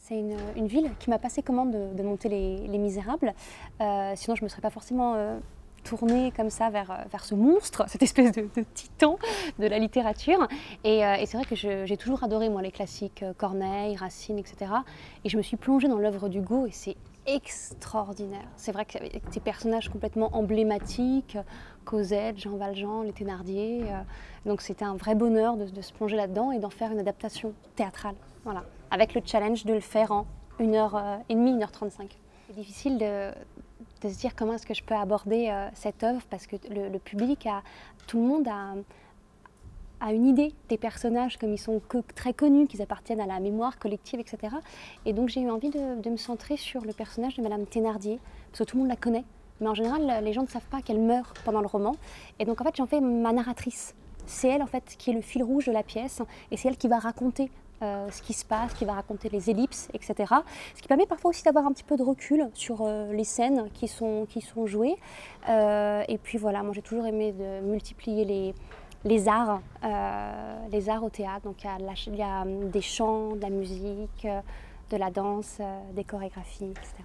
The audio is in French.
C'est une, ville qui m'a passé commande de, monter Les, les Misérables. Euh, sinon, je ne me serais pas forcément euh, tournée comme ça vers, vers ce monstre, cette espèce de, titan de la littérature. Et, euh, c'est vrai que j'ai toujours adoré, moi, les classiques euh, Corneille, Racine, etc. Et je me suis plongée dans l'œuvre d'Hugo et c'est extraordinaire. C'est vrai qu'avec des personnages complètement emblématiques, Cosette, Jean Valjean, les Thénardier. Euh, donc c'était un vrai bonheur de, se plonger là-dedans et d'en faire une adaptation théâtrale. Voilà. Avec le challenge de le faire en 1h30, 1h35. C'est difficile de, de, se dire comment est-ce que je peux aborder euh, cette œuvre parce que le, le, public a, tout le monde a, a une idée des personnages comme ils sont très connus, qu'ils appartiennent à la mémoire collective, etc. Et donc j'ai eu envie de, me centrer sur le personnage de Madame Thénardier parce que tout le monde la connaît. Mais en général, les gens ne savent pas qu'elle meurt pendant le roman. Et donc en fait, j'en fais ma narratrice. C'est elle en fait qui est le fil rouge de la pièce et c'est elle qui va raconter euh, ce qui se passe, qui va raconter les ellipses, etc. Ce qui permet parfois aussi d'avoir un petit peu de recul sur euh, les scènes qui sont, qui sont jouées. Euh, et puis voilà, moi j'ai toujours aimé de multiplier les, les arts, euh, les arts au théâtre. Donc il y, a la, il y a des chants, de la musique, de la danse, des chorégraphies, etc.